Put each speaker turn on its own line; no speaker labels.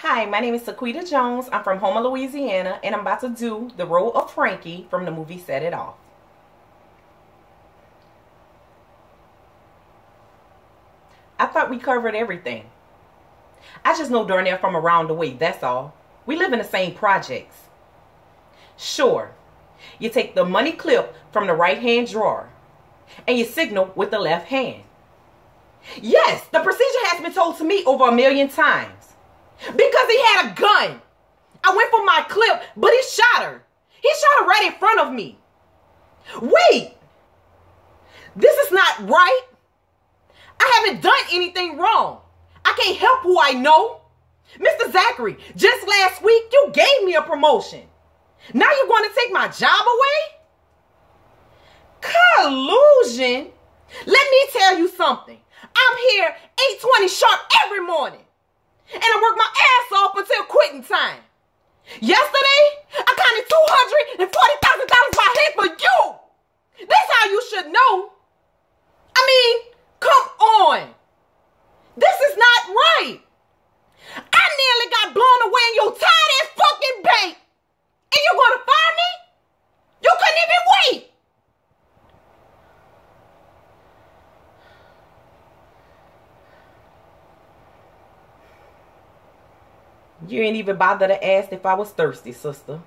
Hi, my name is Taquitta Jones. I'm from Houma, Louisiana, and I'm about to do the role of Frankie from the movie Set It Off. I thought we covered everything. I just know Darnell from around the way, that's all. We live in the same projects. Sure, you take the money clip from the right hand drawer and you signal with the left hand. Yes, the procedure has been told to me over a million times. Because he had a gun. I went for my clip, but he shot her. He shot her right in front of me. Wait! This is not right. I haven't done anything wrong. I can't help who I know. Mr. Zachary, just last week you gave me a promotion. Now you're going to take my job away? Collusion? Let me tell you something. I'm here 820 sharp every morning. And I work my ass off until quitting time. Yesterday, I counted $240,000 by head for you. That's how you should know. I mean, come on. This is not right. I nearly got blown away in your tight ass fucking bait. And you're gonna fire me? You couldn't even wait. You ain't even bother to ask if I was thirsty, sister.